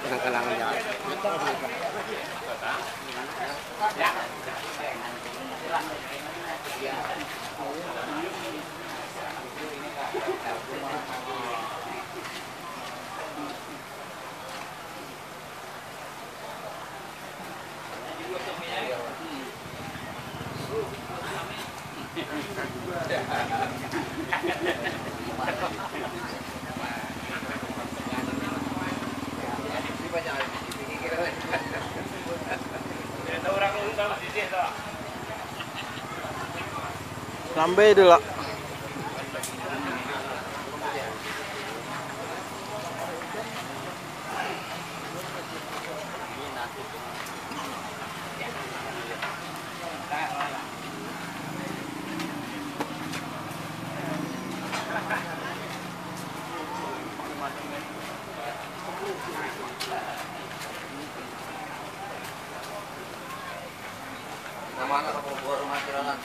kenang-kenangan ya. Yeah. Sampai lah. Namanya, kamu bawa kemacetan.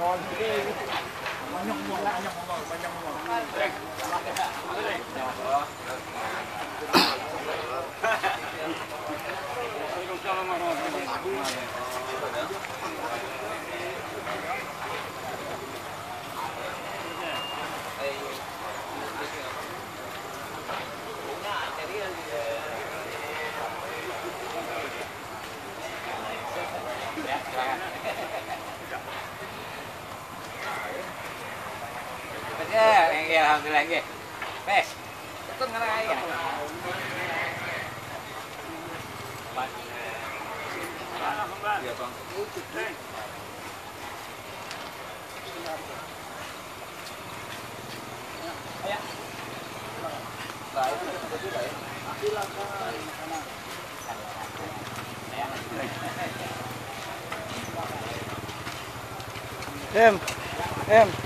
con cái mà nhộng mà nhộng mà nhộng Lagi, lagi, lagi. Bes, itu nggak lagi. Iya bang. Ayah. Baik, betul Em, em.